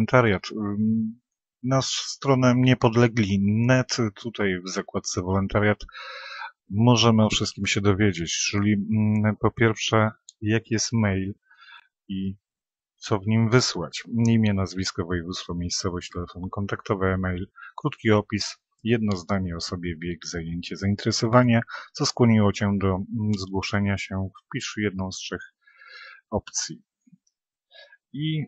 wolontariat. Na stronę niepodlegli.net, tutaj w zakładce wolontariat możemy o wszystkim się dowiedzieć, czyli po pierwsze, jaki jest mail i co w nim wysłać. Imię, nazwisko, województwo, miejscowość, telefon kontaktowy, e-mail, krótki opis, jedno zdanie o sobie, wiek, zajęcie, zainteresowanie, co skłoniło Cię do zgłoszenia się. Wpisz jedną z trzech opcji. I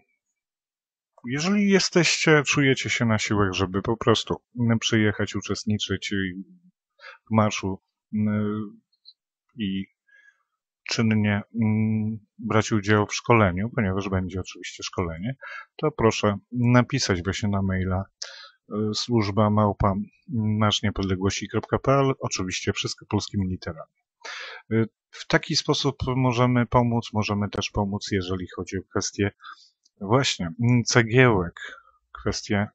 jeżeli jesteście, czujecie się na siłach, żeby po prostu przyjechać, uczestniczyć w marszu i czynnie mm, brać udział w szkoleniu, ponieważ będzie oczywiście szkolenie, to proszę napisać właśnie na maila y, służba małpa marszniepodległości.pl oczywiście wszystko polskimi literami. Y, w taki sposób możemy pomóc, możemy też pomóc, jeżeli chodzi o kwestie właśnie cegiełek, kwestie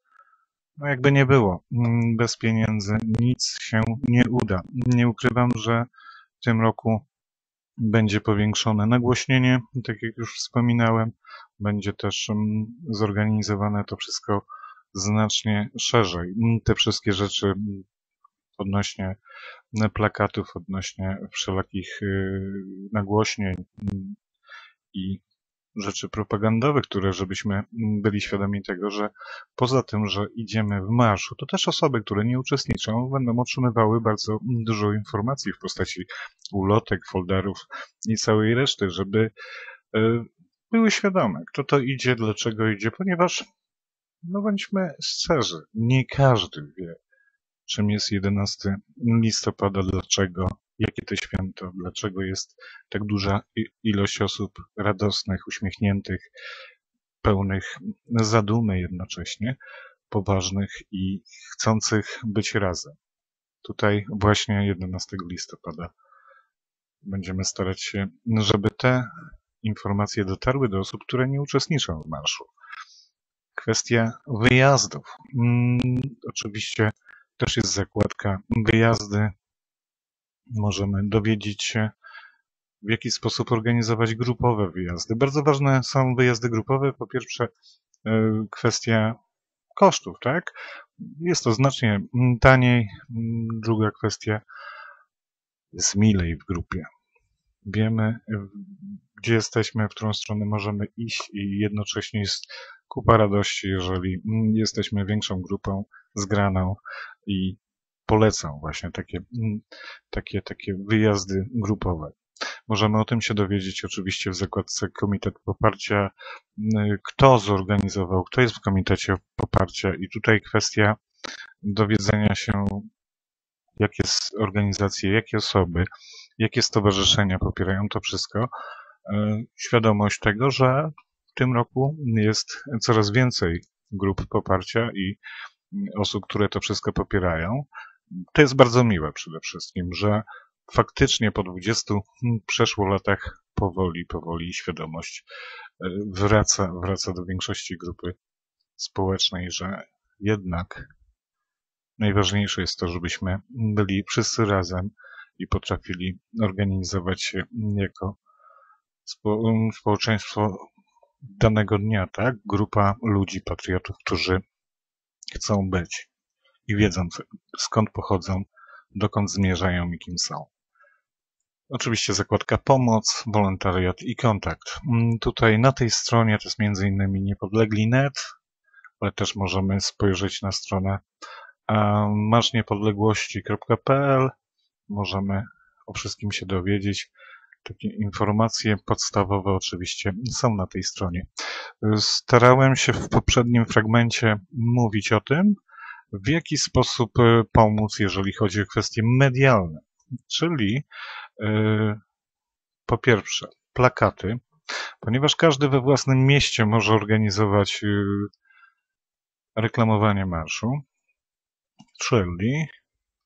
no jakby nie było, bez pieniędzy nic się nie uda. Nie ukrywam, że w tym roku będzie powiększone nagłośnienie, tak jak już wspominałem. Będzie też mm, zorganizowane to wszystko znacznie szerzej. Te wszystkie rzeczy odnośnie plakatów, odnośnie wszelakich y, nagłośnień mm, i rzeczy propagandowych, które żebyśmy byli świadomi tego, że poza tym, że idziemy w marszu, to też osoby, które nie uczestniczą, będą otrzymywały bardzo dużo informacji w postaci ulotek, folderów i całej reszty, żeby e, były świadome, kto to idzie, dlaczego idzie, ponieważ, no bądźmy szczerzy, nie każdy wie, czym jest 11 listopada, dlaczego jakie to święto, dlaczego jest tak duża ilość osób radosnych, uśmiechniętych, pełnych zadumy jednocześnie, poważnych i chcących być razem. Tutaj właśnie 11 listopada będziemy starać się, żeby te informacje dotarły do osób, które nie uczestniczą w marszu. Kwestia wyjazdów. Hmm, oczywiście też jest zakładka wyjazdy możemy dowiedzieć się, w jaki sposób organizować grupowe wyjazdy. Bardzo ważne są wyjazdy grupowe. Po pierwsze, e, kwestia kosztów, tak? Jest to znacznie taniej. Druga kwestia, jest milej w grupie. Wiemy, gdzie jesteśmy, w którą stronę możemy iść i jednocześnie jest kupa radości, jeżeli jesteśmy większą grupą zgraną i polecam właśnie takie, mm, takie, takie wyjazdy grupowe. Możemy o tym się dowiedzieć oczywiście w zakładce Komitet Poparcia, mm, kto zorganizował, kto jest w Komitecie Poparcia i tutaj kwestia dowiedzenia się, jakie organizacje, jakie osoby, jakie stowarzyszenia popierają to wszystko. E, świadomość tego, że w tym roku jest coraz więcej grup poparcia i osób, które to wszystko popierają to jest bardzo miłe przede wszystkim, że faktycznie po 20 przeszło latach powoli, powoli świadomość e, wraca, wraca do większości grupy społecznej, że jednak najważniejsze jest to, żebyśmy byli wszyscy razem i potrafili organizować się jako spo, społeczeństwo danego dnia, tak? Grupa ludzi, patriotów, którzy chcą być i wiedzą skąd pochodzą, dokąd zmierzają i kim są. Oczywiście zakładka pomoc, wolontariat i kontakt. Mm, tutaj na tej stronie to jest innymi niepodlegli.net, ale też możemy spojrzeć na stronę marszniepodległości.pl. Możemy o wszystkim się dowiedzieć. Takie informacje podstawowe oczywiście są na tej stronie. Starałem się w poprzednim fragmencie mówić o tym, w jaki sposób e, pomóc, jeżeli chodzi o kwestie medialne. Czyli e, po pierwsze plakaty, ponieważ każdy we własnym mieście może organizować e, reklamowanie marszu, czyli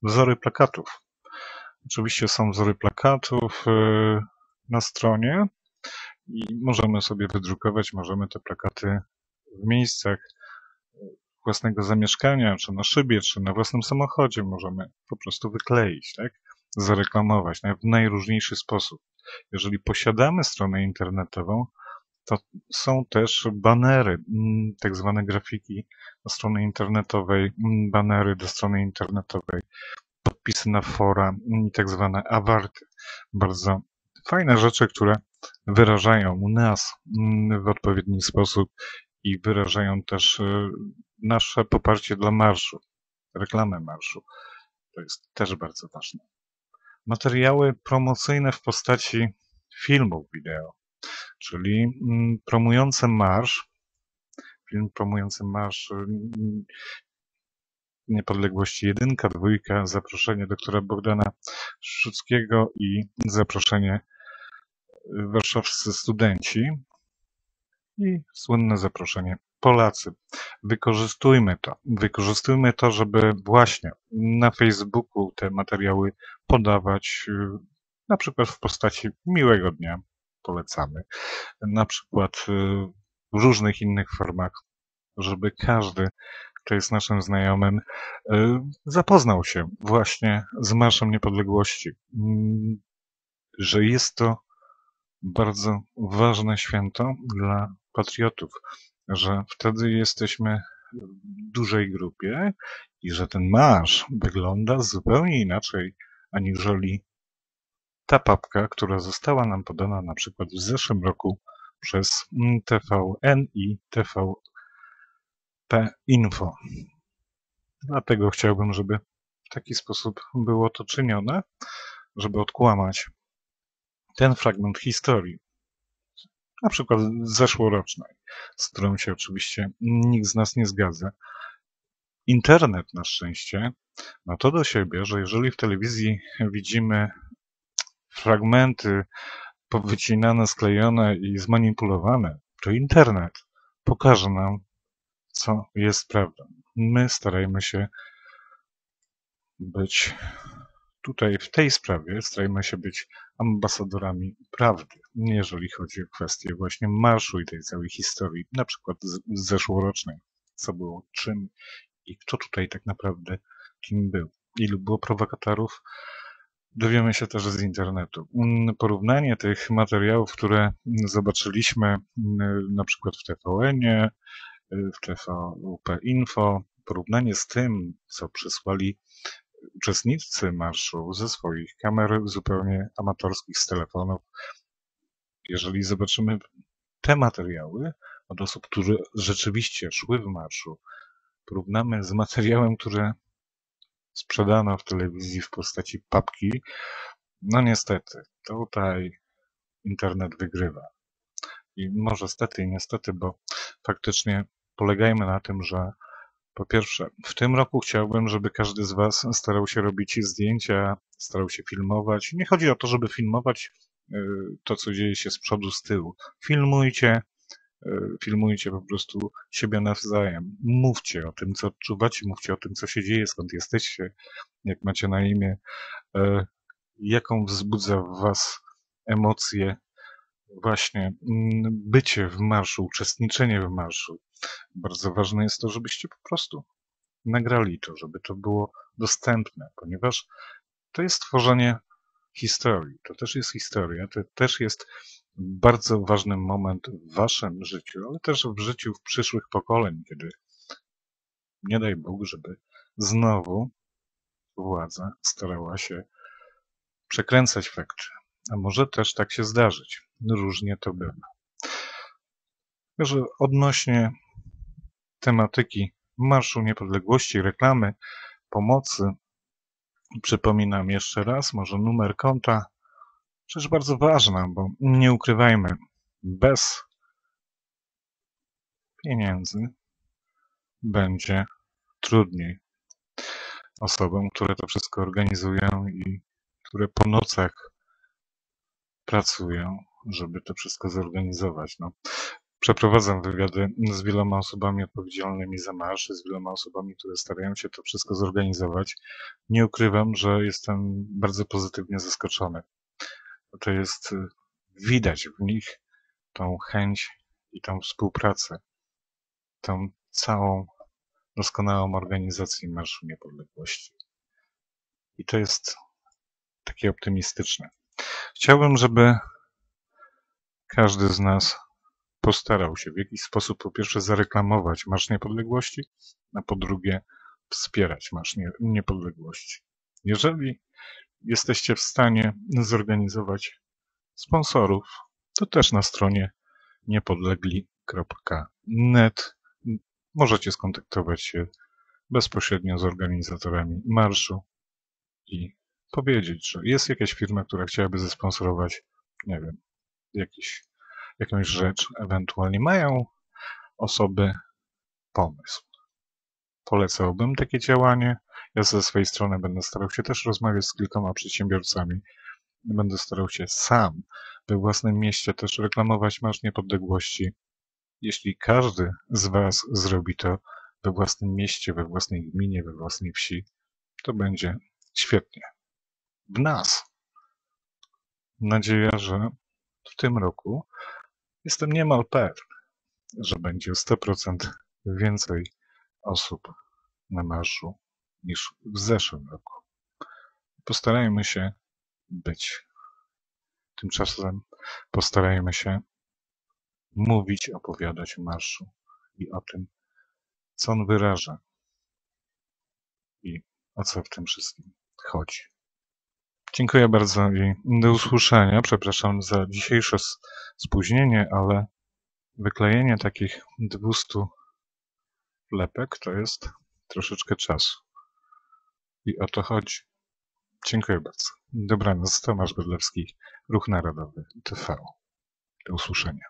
wzory plakatów. Oczywiście są wzory plakatów na stronie i możemy sobie wydrukować, możemy te plakaty w miejscach własnego zamieszkania, czy na szybie, czy na własnym samochodzie możemy po prostu wykleić, tak? zareklamować w najróżniejszy sposób. Jeżeli posiadamy stronę internetową, to są też banery, mm, tak zwane grafiki do strony internetowej, mm, banery do strony internetowej, podpisy na fora i tak zwane awarty. Bardzo fajne rzeczy, które wyrażają nas mm, w odpowiedni sposób i wyrażają też y, nasze poparcie dla marszu, reklamę marszu. To jest też bardzo ważne. Materiały promocyjne w postaci filmów wideo, czyli mm, promujące marsz, film promujący marsz mm, Niepodległości jedynka, dwójka, zaproszenie doktora Bogdana Szuckiego i zaproszenie warszawscy studenci i słynne zaproszenie Polacy. Wykorzystujmy to. Wykorzystujmy to, żeby właśnie na Facebooku te materiały podawać, y, na przykład w postaci miłego dnia. Polecamy. Na przykład y, w różnych innych formach, żeby każdy, kto jest naszym znajomym, y, zapoznał się właśnie z Marszem Niepodległości. Mm, że jest to bardzo ważne święto dla patriotów, że wtedy jesteśmy w dużej grupie i że ten marsz wygląda zupełnie inaczej aniżeli ta papka, która została nam podana na przykład w zeszłym roku przez TVN i TVP Info. Dlatego chciałbym, żeby w taki sposób było to czynione, żeby odkłamać ten fragment historii, na przykład zeszłorocznej, z którą się oczywiście nikt z nas nie zgadza. Internet na szczęście ma to do siebie, że jeżeli w telewizji widzimy fragmenty powycinane, sklejone i zmanipulowane, to internet pokaże nam, co jest prawdą. My starajmy się być tutaj w tej sprawie starajmy się być ambasadorami prawdy, jeżeli chodzi o kwestię właśnie marszu i tej całej historii, na przykład z zeszłorocznej, co było czym i kto tutaj tak naprawdę kim był. Ilu było prowokatorów, dowiemy się też z internetu. Porównanie tych materiałów, które zobaczyliśmy na przykład w TVN-ie, w TVP Info, porównanie z tym, co przysłali uczestnicy marszu ze swoich kamer zupełnie amatorskich z telefonów. Jeżeli zobaczymy te materiały od osób, które rzeczywiście szły w marszu, porównamy z materiałem, który sprzedano w telewizji w postaci papki, no niestety, tutaj internet wygrywa. I może stety i niestety, bo faktycznie polegajmy na tym, że po pierwsze, w tym roku chciałbym, żeby każdy z Was starał się robić zdjęcia, starał się filmować. Nie chodzi o to, żeby filmować y, to, co dzieje się z przodu, z tyłu. Filmujcie, y, filmujcie po prostu siebie nawzajem. Mówcie o tym, co odczuwacie, mówcie o tym, co się dzieje, skąd jesteście, jak macie na imię, y, jaką wzbudza w Was emocje właśnie mm, bycie w marszu, uczestniczenie w marszu. Bardzo ważne jest to, żebyście po prostu nagrali to, żeby to było dostępne, ponieważ to jest tworzenie historii. To też jest historia, to też jest bardzo ważny moment w waszym życiu, ale też w życiu w przyszłych pokoleń, kiedy nie daj Bóg, żeby znowu władza starała się przekręcać fakty. A może też tak się zdarzyć. Różnie to bywa. Także odnośnie tematyki Marszu Niepodległości, reklamy, pomocy. Przypominam jeszcze raz, może numer konta. Rzecz bardzo ważna, bo nie ukrywajmy, bez pieniędzy będzie trudniej osobom, które to wszystko organizują i które po nocach pracują, żeby to wszystko zorganizować. No, Przeprowadzam wywiady z wieloma osobami odpowiedzialnymi za marsz, z wieloma osobami, które starają się to wszystko zorganizować. Nie ukrywam, że jestem bardzo pozytywnie zaskoczony. To jest, y, widać w nich tą chęć i tą współpracę, tą całą doskonałą organizację Marszu Niepodległości. I to jest takie optymistyczne. Chciałbym, żeby każdy z nas postarał się w jakiś sposób po pierwsze zareklamować Marsz Niepodległości, a po drugie wspierać Marsz Niepodległości. Jeżeli jesteście w stanie zorganizować sponsorów, to też na stronie niepodlegli.net możecie skontaktować się bezpośrednio z organizatorami marszu i powiedzieć, że jest jakaś firma, która chciałaby zesponsorować, nie wiem, jakiś, jakąś rzecz, ewentualnie mają osoby pomysł. Polecałbym takie działanie. Ja ze swojej strony będę starał się też rozmawiać z kilkoma przedsiębiorcami. Będę starał się sam we własnym mieście też reklamować Marsz Niepodległości. Jeśli każdy z Was zrobi to we własnym mieście, we własnej gminie, we własnej wsi, to będzie świetnie. W nas. Nadzieja, że w tym roku jestem niemal pewny, że będzie 100% więcej osób na marszu niż w zeszłym roku. Postarajmy się być. Tymczasem postarajmy się mówić, opowiadać o marszu i o tym, co on wyraża i o co w tym wszystkim chodzi. Dziękuję bardzo i do usłyszenia. Przepraszam za dzisiejsze spóźnienie, ale wyklejenie takich 200 lepek to jest troszeczkę czasu. I o to chodzi. Dziękuję bardzo. Dobranoc. Tomasz Bydlewski, Ruch Narodowy TV. Do usłyszenia.